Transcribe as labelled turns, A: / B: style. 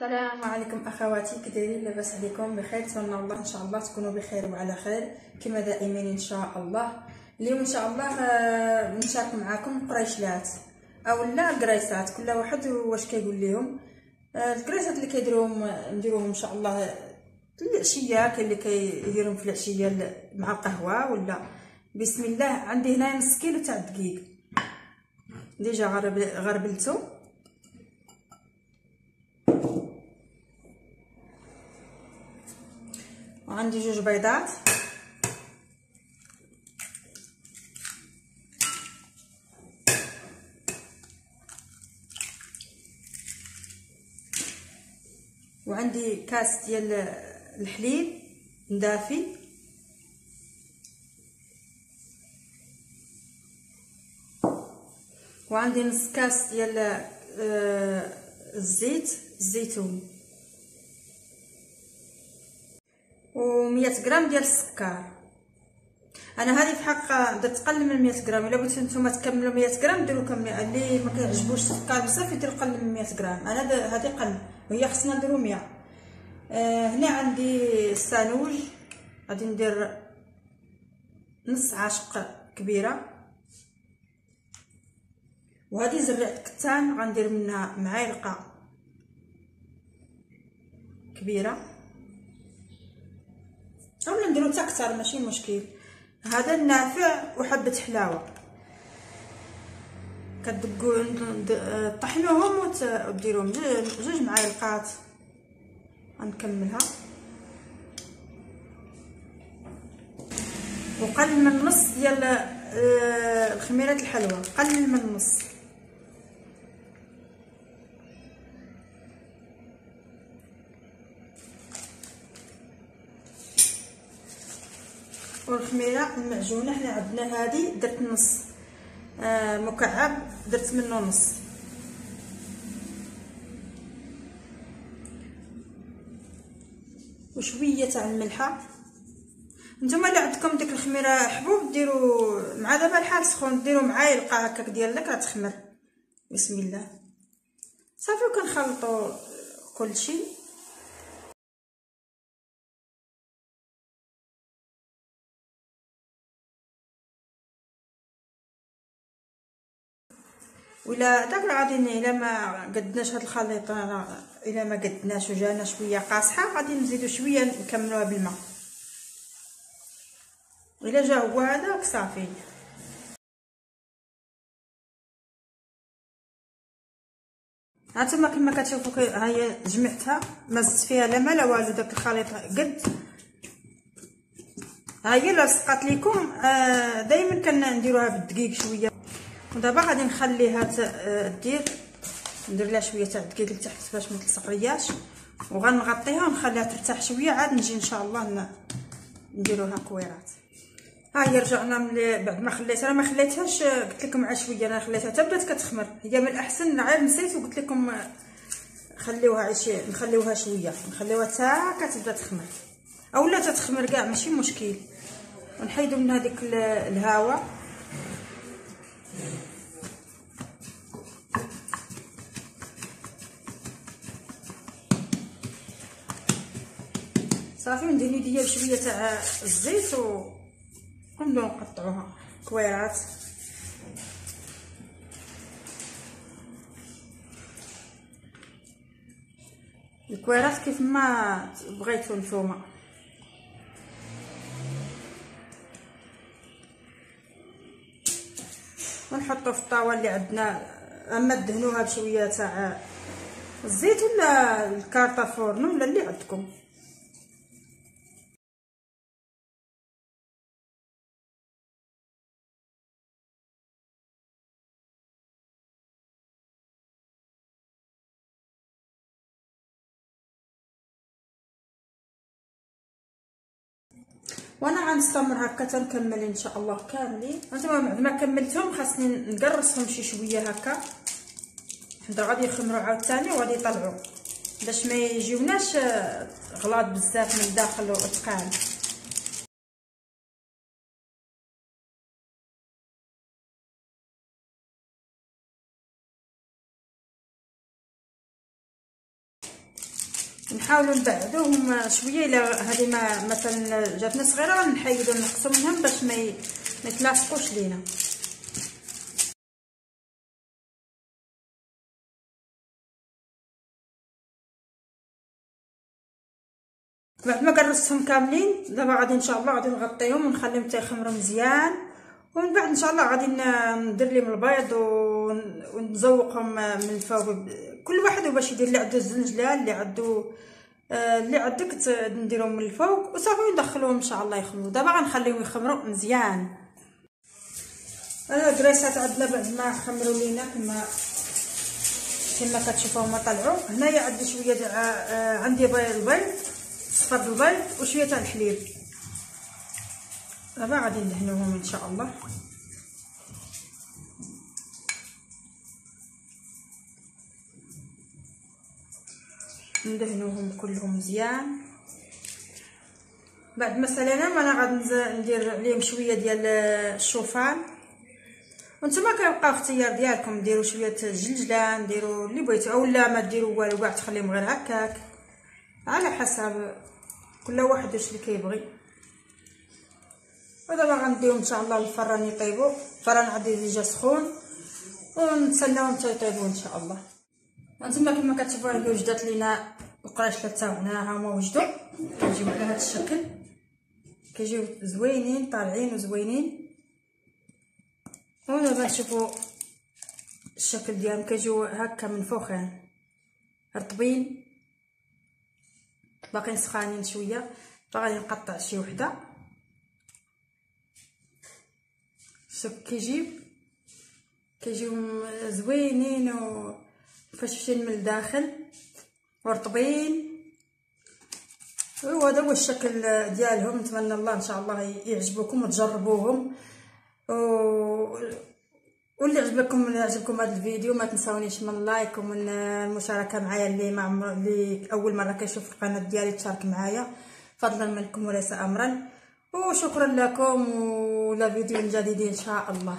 A: السلام عليكم أخواتي كي دايرين لاباس عليكم بخير. نتمنى الله إن شاء الله تكونوا بخير وعلى خير كما دائما إن شاء الله. اليوم إن شاء الله آه، نشارك معكم قريشلات أو لا كل واحد واش كيقول لهم. آه، القريصات اللي كيديروهم نديروهم إن شاء الله العشية كاين اللي كيديرهم في العشية مع القهوة ولا. بسم الله عندي هنا نص كيلو تاع الدقيق ديجا غربلتو. وعندي جوج بيضات. وعندي كاس ديال الحليب مدافي. وعندي نص كاس ديال آه، الزيت الزيتون. و100 غرام ديال السكر. أنا هذه في حق درت قل من 100 غرام. إلا بغيتو نتوما تكملوا 100 غرام ديروا كم اللي ما كيعجبوش السكر بزاف يدير قل من 100 غرام. أنا هذه قل. وهي خصنا نديروا 100 آه هنا عندي السانوج. غادي ندير نص عاشق كبيرة. وهذه زرعة كتان. غندير منها معالقه كبيرة. اولا نديرو أكثر ماشي مشكل. هذا النافع وحبة حلاوة. كدقوا طحنوهم وديروهم جوج معالقات. غنكملها. وقل من نص ديال آه، الخميرات الحلوة. قل من نص والخميره المعجونه حنا عندنا هذه درت نص. آه مكعب درت منه نص. وشوية تاع الملحة. نتوما اللي عندكم ديك الخميرة حبوب ديروا مع دابا الحال سخون ديروا معايلقه هكاك ديالك غتخمر بسم الله. صافي وكنخلطوا كلشي. ولا داك غادي إلا ما قدناش هاد الخليط إلا ما قدناش وجانا شوية قاصحة غادي نزيدو شوية نكملوها بالماء. الا جا هو هذاك صافي. هانتوما كما كتشوفوا ها هي جمعتها ما زدت فيها لا ما لا والو داك الخليط قد. ها هي لصقات لكم آه دائما كنديروها بالدقيق شوية. ودابا غادي نخليها دير ندير لها شوية تاع الدقيق لتحت باش ما تلصق لياش وغنغطيها ونخليها ترتاح شوية. عاد نجي إن شاء الله نديروها كويرات. ها هي رجعنا من بعد ما خليتها. ما خليتهاش قلت لكم عاد شوية. أنا خليتها حتى بدات كتخمر. هي من الأحسن. عاد نسيت وقلت لكم خليوها عشي نخليوها شوية. نخليوها حتى كتبدا تخمر. اولا تتخمر كاع ماشي مشكل. ونحيدو من هذيك الهواء صافي ندير يديا بشويه تاع الزيت و ونبداو نقطعوها كويرات. الكويرات كيف ما بغيتو نتوما. ونحطو في الطاوه اللي عندنا. أما دهنوها بشويه تاع الزيت ولا الكارطه فورن ولا اللي عندكم. وأنا غنستمر هكا تنكمل إن شاء الله كاملين. هانتوما بعد ما كملتهم خاصني نقرصهم شي شوية هكا. حتى غادي يخمروا عاوتاني وغادي يطلعوا باش ما يجيوناش غلاط بزاف من الداخل وثقال نحاولوا نبعدوهم شوية. إلا هذه ما مثلا جاتنا صغيرة نحيدو نقصوا منهم باش ما يتلاصقوش لينا. بعد ما كرستهم كاملين دابا غادي إن شاء الله غادي نغطيهم ونخليهم حتى يخمروا مزيان. ومن بعد إن شاء الله غادي ندير لهم البيض ونزوقهم من الفوق كل واحد باش يدير اللي عنده الزنجله اللي عنده آه، اللي عندك نديرهم من الفوق وصافي ندخلوهم إن شاء الله يخمروا دابا غنخليهم يخمروا مزيان. أنا الكريسات عندنا بعد ما خمروا لينا كما كما كتشوفوا هما طلعوا هنايا عندي شوية تاع آه، عندي البيض صفر البيض وشوية تاع الحليب. دابا غادي ندهنوهم إن شاء الله. ندهنوهم كلهم مزيان. بعد ما ساليناهم أنا غادي ندير عليهم شوية ديال الشوفان. وانتما كيبقى اختيار ديالكم ديروا شوية الجلجله نديروا اللي بغيتو اولا ما ديروا والو كاع تخليهم غير هكاك. على حسب كل واحد واش اللي كيبغي. ودابا غنديهم إن شاء الله للفران يطيبوا الفران عندي ديجا سخون. ونتسناوهم حتى يطيبوا إن شاء الله. وانتما كما كتشوفوا هذه وجدت لينا القراشله تاعنا ها هما وجدوا. كيجيو على هذا الشكل. كيجيو زوينين طالعين وزوينين. ودابا نشوفوا الشكل ديالهم. كيجيو هكا من فوخين رطبين. باقيين سخانين شوية. فغادي نقطع شي وحدة. شوف كيجيو كيجيو زوينين و مفشفشين من الداخل ورطبين وهذا هو الشكل ديالهم نتمنى الله إن شاء الله يعجبكم وتجربوهم. واللي عجبكم اللي عجبكم هذا الفيديو ما تنساونيش من اللايك ومن المشاركة معايا اللي عمر اللي أول مرة كيشوف القناة ديالي تشارك معايا. فضلا منكم وليس أمرا. وشكرا لكم ولا فيديو جديد إن شاء الله.